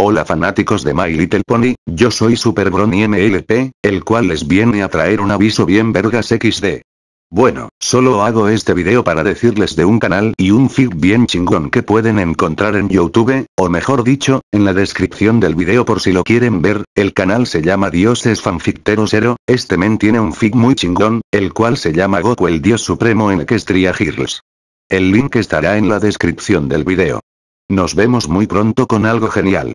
Hola fanáticos de My Little Pony, yo soy Super Brony MLP, el cual les viene a traer un aviso bien vergas XD. Bueno, solo hago este video para decirles de un canal y un feed bien chingón que pueden encontrar en YouTube, o mejor dicho, en la descripción del video por si lo quieren ver, el canal se llama Dioses Fanficterosero. Este men tiene un feed muy chingón, el cual se llama Goku el Dios Supremo en Equestria Heroes. El link estará en la descripción del video. Nos vemos muy pronto con algo genial.